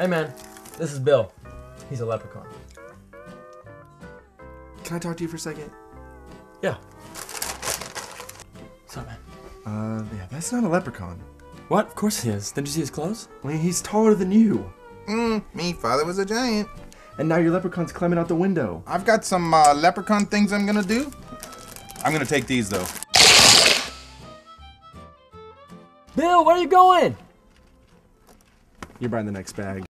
Hey man, this is Bill. He's a leprechaun. Can I talk to you for a second? Yeah. What's up, man? Uh, yeah, that's not a leprechaun. What? Of course he is. Didn't you see his clothes? I mean, he's taller than you. Mm, me father was a giant. And now your leprechaun's climbing out the window. I've got some uh, leprechaun things I'm gonna do. I'm gonna take these though. Bill, where are you going? You're buying the next bag.